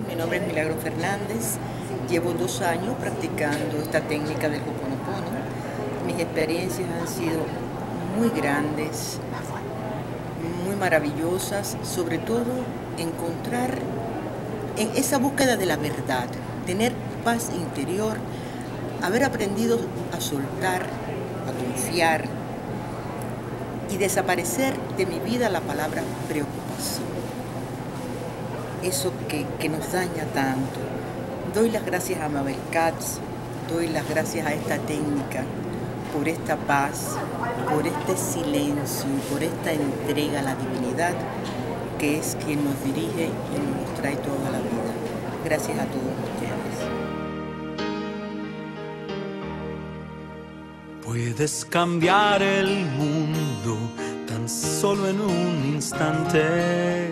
mi nombre es Milagro Fernández. Llevo dos años practicando esta técnica del Hoponopono. Mis experiencias han sido muy grandes, muy maravillosas, sobre todo encontrar en esa búsqueda de la verdad, tener paz interior, haber aprendido a soltar, a confiar y desaparecer de mi vida la palabra preocupación. Eso que, que nos daña tanto. Doy las gracias a Mabel Katz, doy las gracias a esta técnica por esta paz, por este silencio, por esta entrega a la divinidad que es quien nos dirige y nos trae toda la vida. Gracias a todos ustedes. Puedes cambiar el mundo tan solo en un instante